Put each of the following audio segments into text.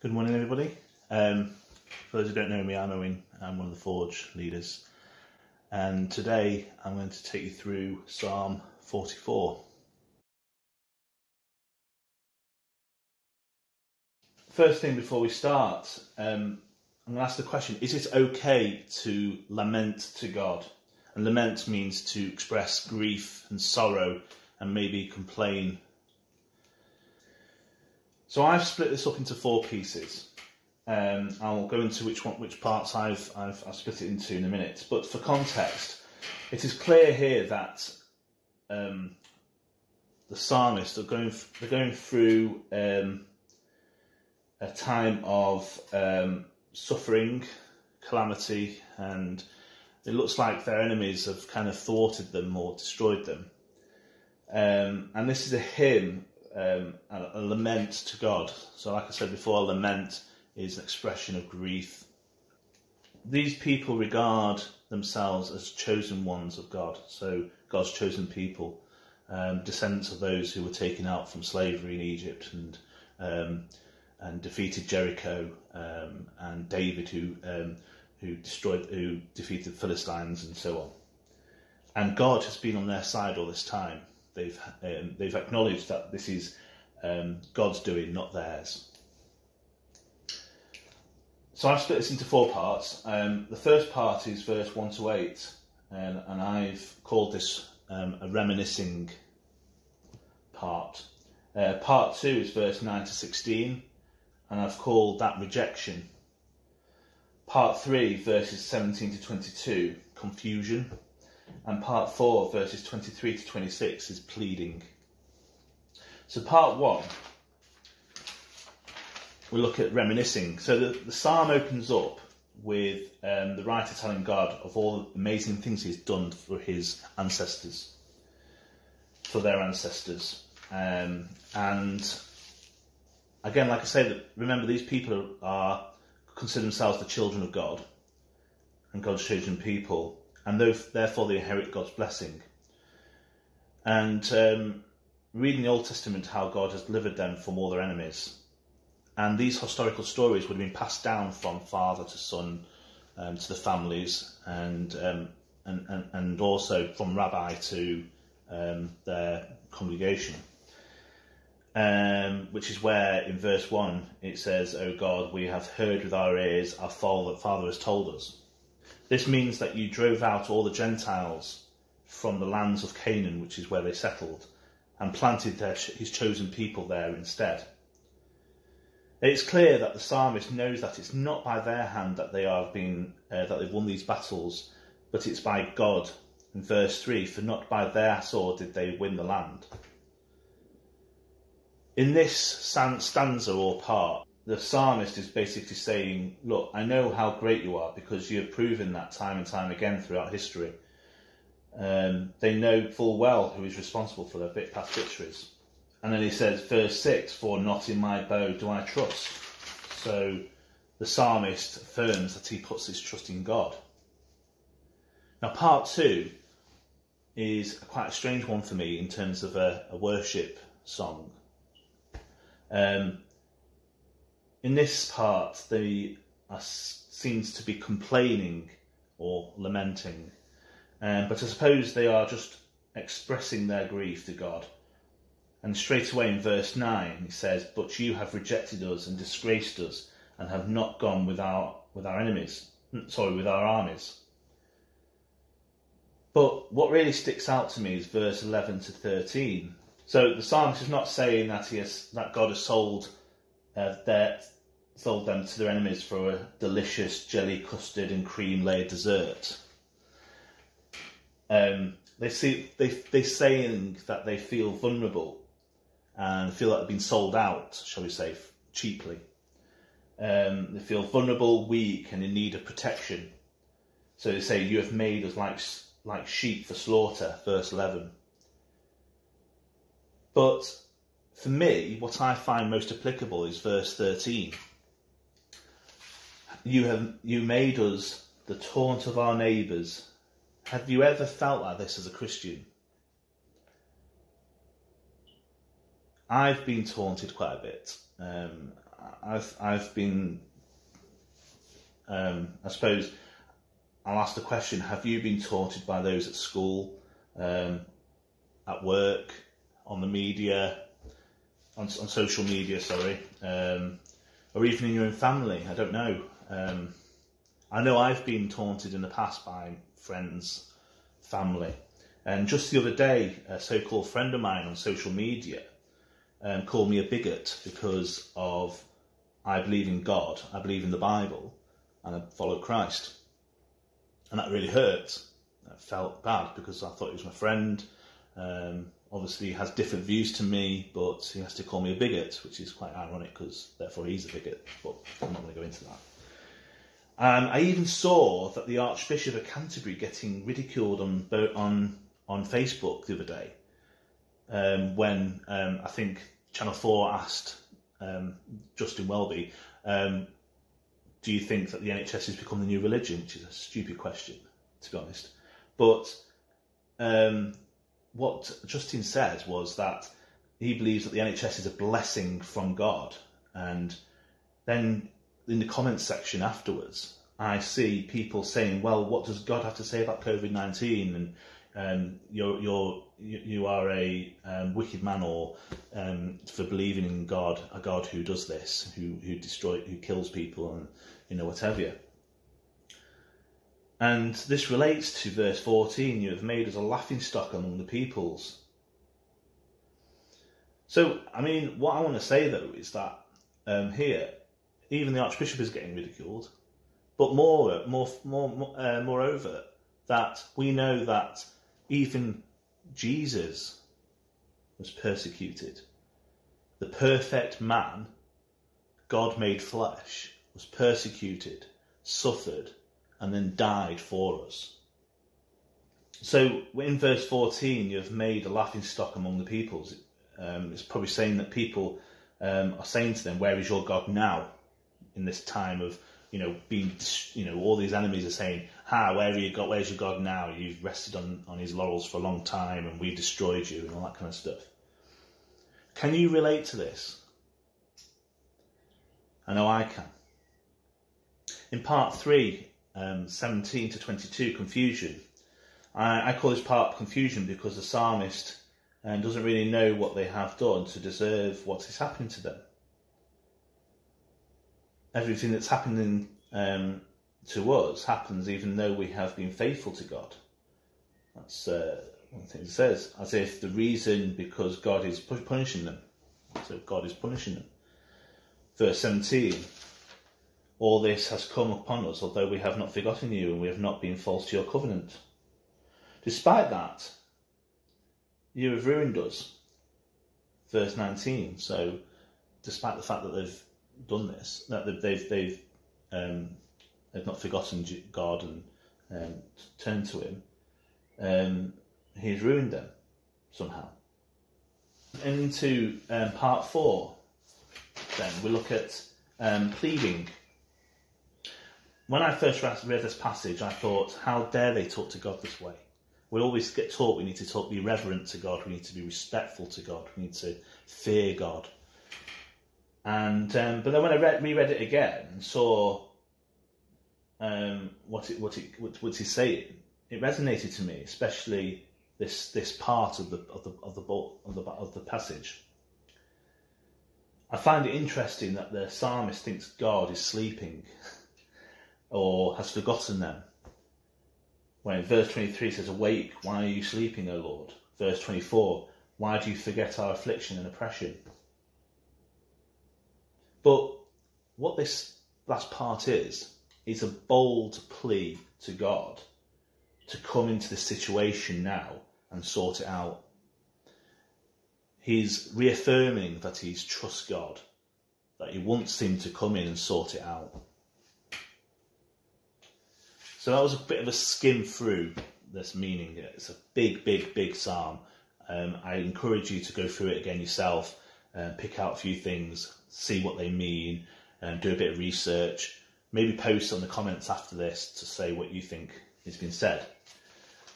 Good morning, everybody. Um, for those who don't know me, I'm Owen. I'm one of the Forge leaders. And today I'm going to take you through Psalm 44. First thing before we start, um, I'm going to ask the question Is it okay to lament to God? And lament means to express grief and sorrow and maybe complain so I've split this up into four pieces. Um, I'll go into which one, which parts I've, I've, I've split it into in a minute. But for context, it is clear here that um, the psalmists are going they're going through um, a time of um, suffering, calamity, and it looks like their enemies have kind of thwarted them or destroyed them. Um, and this is a hymn um, a, a, lament to God. So, like I said before, a lament is an expression of grief. These people regard themselves as chosen ones of God, so God's chosen people, um, descendants of those who were taken out from slavery in Egypt and um, and defeated Jericho, um, and David who um, who destroyed who defeated the Philistines and so on. And God has been on their side all this time they've um, they've acknowledged that this is um, God's doing, not theirs. So I've split this into four parts. Um, the first part is verse one to eight, and, and I've called this um, a reminiscing part. Uh, part two is verse nine to sixteen, and I've called that rejection. Part three, verses seventeen to twenty-two, confusion and part 4, verses 23 to 26, is pleading. So, part 1, we look at reminiscing. So, the, the psalm opens up with um, the writer telling God of all the amazing things he's done for his ancestors, for their ancestors. Um, and again, like I say, that remember these people are consider themselves the children of God and God's chosen people and therefore they inherit God's blessing. And um, reading the Old Testament, how God has delivered them from all their enemies. And these historical stories would have been passed down from father to son um, to the families and, um, and, and, and also from rabbi to um, their congregation. Um, which is where in verse 1 it says, O God, we have heard with our ears, our Father has told us. This means that you drove out all the Gentiles from the lands of Canaan, which is where they settled, and planted their, his chosen people there instead. It's clear that the psalmist knows that it's not by their hand that they are being uh, that they've won these battles, but it's by God. In verse three, for not by their sword did they win the land. In this stanza or part, the psalmist is basically saying, Look, I know how great you are because you have proven that time and time again throughout history. Um, they know full well who is responsible for their past victories. And then he says, verse 6 For not in my bow do I trust. So the psalmist affirms that he puts his trust in God. Now, part two is quite a strange one for me in terms of a, a worship song. Um, in this part, they are, seems to be complaining or lamenting, um, but I suppose they are just expressing their grief to God. And straight away in verse 9, he says, But you have rejected us and disgraced us, and have not gone with our, with our enemies, sorry, with our armies. But what really sticks out to me is verse 11 to 13. So the psalmist is not saying that he has, that God has sold uh, their, sold them to their enemies for a delicious jelly, custard, and cream laid dessert. Um, they see they they saying that they feel vulnerable and feel like they've been sold out, shall we say, cheaply. Um, they feel vulnerable, weak, and in need of protection. So they say, "You have made us like like sheep for slaughter." Verse eleven. But for me, what I find most applicable is verse 13. You have you made us the taunt of our neighbours. Have you ever felt like this as a Christian? I've been taunted quite a bit. Um, I've I've been, um, I suppose, I'll ask the question: Have you been taunted by those at school, um, at work, on the media, on on social media? Sorry, um, or even in your own family? I don't know. Um, I know I've been taunted in the past by friends, family, and just the other day, a so-called friend of mine on social media um, call me a bigot because of I believe in God, I believe in the Bible, and I follow Christ. And that really hurt. I felt bad because I thought he was my friend. Um, obviously, has different views to me, but he has to call me a bigot, which is quite ironic because therefore he's a bigot. But I'm not going to go into that. Um, I even saw that the Archbishop of Canterbury getting ridiculed on on on Facebook the other day um, when um, I think Channel 4 asked um, Justin Welby, um, do you think that the NHS has become the new religion? Which is a stupid question, to be honest. But um, what Justin said was that he believes that the NHS is a blessing from God. And then in the comments section afterwards, I see people saying, well, what does God have to say about COVID 19? And um, you're, you're, you are a um, wicked man or um, for believing in God, a God who does this, who, who destroy, who kills people and, you know, whatever. And this relates to verse 14, you have made us a laughing stock among the peoples. So, I mean, what I want to say though is that um, here, even the Archbishop is getting ridiculed, but more, more, more, uh, moreover, that we know that even Jesus was persecuted. The perfect man, God made flesh, was persecuted, suffered, and then died for us. So in verse 14, you have made a laughing stock among the peoples. Um, it's probably saying that people um, are saying to them, Where is your God now? In this time of you know, being, you know, all these enemies are saying, "Ha, where are you got? Where's your God now? You've rested on on his laurels for a long time, and we've destroyed you, and all that kind of stuff." Can you relate to this? I know I can. In part three, um, 17 to 22, confusion. I, I, call this part confusion because the psalmist um, doesn't really know what they have done to deserve what is happening to them everything that's happening um, to us happens even though we have been faithful to God. That's uh, one thing it says, as if the reason because God is punishing them. So God is punishing them. Verse 17 All this has come upon us, although we have not forgotten you and we have not been false to your covenant. Despite that, you have ruined us. Verse 19. So, despite the fact that they've done this, that they've they've um, they've not forgotten God and um, turned to Him. Um, he's ruined them somehow. And into um, part four, then we look at um, pleading. When I first read this passage, I thought, how dare they talk to God this way? We always get taught we need to talk, be reverent to God, we need to be respectful to God, we need to fear God. And um, but then when I read, reread it again and saw um, what it what it what, what's he saying, it resonated to me, especially this this part of the of the of the of the of the passage. I find it interesting that the psalmist thinks God is sleeping or has forgotten them. When verse 23 says, Awake, why are you sleeping, O Lord? Verse 24, Why do you forget our affliction and oppression? But what this last part is, is a bold plea to God to come into the situation now and sort it out. He's reaffirming that he's trust God, that he wants him to come in and sort it out. So that was a bit of a skim through this meaning. It's a big, big, big psalm. Um, I encourage you to go through it again yourself and pick out a few things see what they mean, and do a bit of research. Maybe post on the comments after this to say what you think has been said.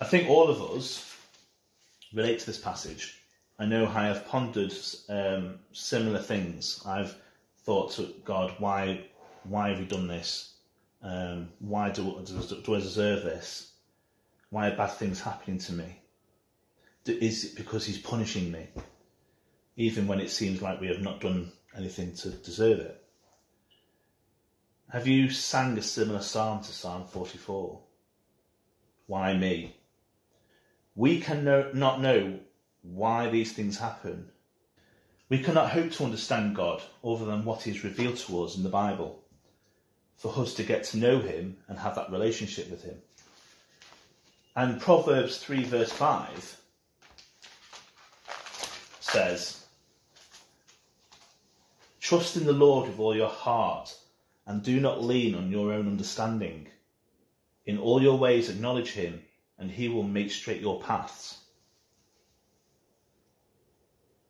I think all of us relate to this passage. I know I have pondered um, similar things. I've thought to God, why, why have you done this? Um, why do, do, do I deserve this? Why are bad things happening to me? Is it because He's punishing me, even when it seems like we have not done anything to deserve it? Have you sang a similar psalm to Psalm 44? Why me? We can know, not know why these things happen. We cannot hope to understand God other than what is revealed to us in the Bible, for us to get to know Him and have that relationship with Him. And Proverbs 3, verse 5 says, Trust in the Lord with all your heart and do not lean on your own understanding. In all your ways acknowledge him, and he will make straight your paths.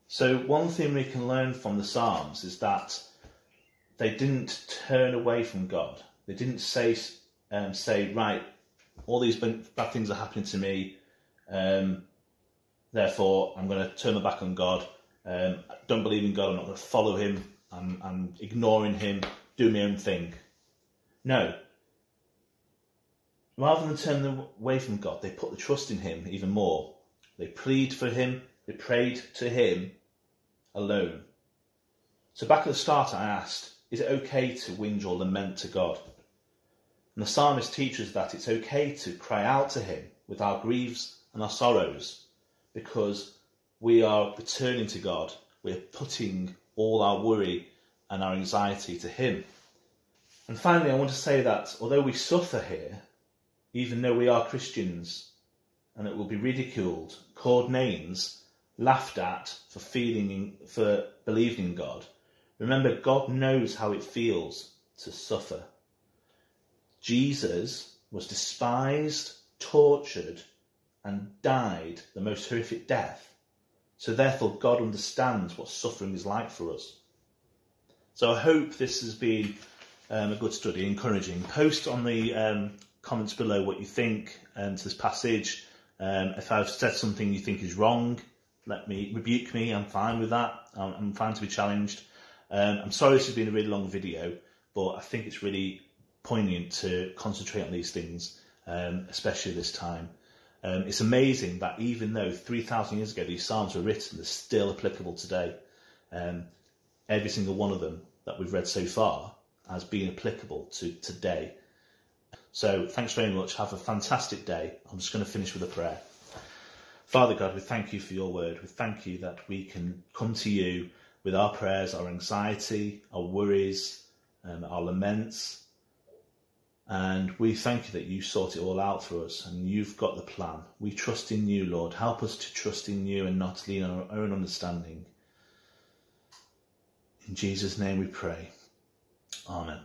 So, one thing we can learn from the Psalms is that they didn't turn away from God. They didn't say, um, say right, all these bad things are happening to me, um, therefore I'm going to turn my back on God. Um, I don't believe in God, I'm not going to follow him, I'm, I'm ignoring him, do my own thing. No. Rather than turn away from God, they put the trust in Him even more. They plead for Him, they prayed to Him alone. So back at the start, I asked, is it okay to whinge or lament to God? And the psalmist teaches that it's okay to cry out to Him with our griefs and our sorrows because we are returning to God. We're putting all our worry and our anxiety to Him. And finally, I want to say that although we suffer here, even though we are Christians, and it will be ridiculed, called names, laughed at for feeling for believing in God, remember God knows how it feels to suffer. Jesus was despised, tortured, and died the most horrific death. So therefore God understands what suffering is like for us. So I hope this has been um, a good study, encouraging. Post on the um, comments below what you think um, to this passage. Um, if I've said something you think is wrong, let me rebuke me. I'm fine with that. I'm, I'm fine to be challenged. Um, I'm sorry this has been a really long video, but I think it's really poignant to concentrate on these things, um, especially this time. it's amazing that even though 3,000 years ago these psalms were written, they're still applicable today. Um, every single one of them that we've read so far as being applicable to today. So thanks very much. Have a fantastic day. I'm just going to finish with a prayer. Father God, we thank you for your word. We thank you that we can come to you with our prayers, our anxiety, our worries, um, our laments. And we thank you that you sort it all out for us and you've got the plan. We trust in you, Lord. Help us to trust in you and not lean on our own understanding. In Jesus' name we pray. Amen.